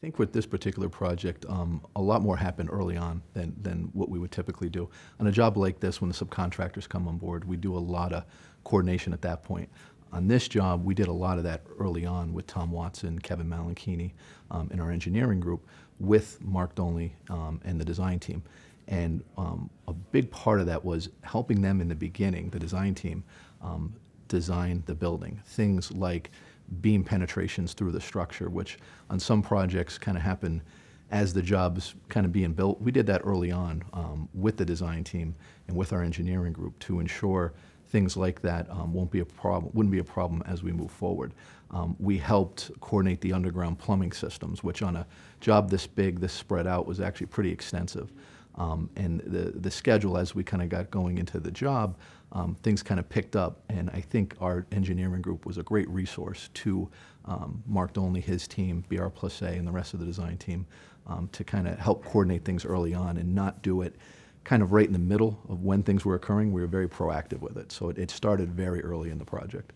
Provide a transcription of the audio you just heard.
think with this particular project, um, a lot more happened early on than, than what we would typically do. On a job like this, when the subcontractors come on board, we do a lot of coordination at that point. On this job, we did a lot of that early on with Tom Watson, Kevin Malinchini, um, in our engineering group, with Mark Donley um, and the design team. And um, a big part of that was helping them in the beginning, the design team, um, design the building. Things like beam penetrations through the structure, which on some projects kind of happen as the job's kind of being built. We did that early on um, with the design team and with our engineering group to ensure things like that um, won't be a problem, wouldn't be a problem as we move forward. Um, we helped coordinate the underground plumbing systems, which on a job this big, this spread out, was actually pretty extensive. Um, and the, the schedule as we kind of got going into the job, um, things kind of picked up. And I think our engineering group was a great resource to um, Mark Dolney, his team, BR Plus A, and the rest of the design team um, to kind of help coordinate things early on and not do it kind of right in the middle of when things were occurring. We were very proactive with it. So it, it started very early in the project.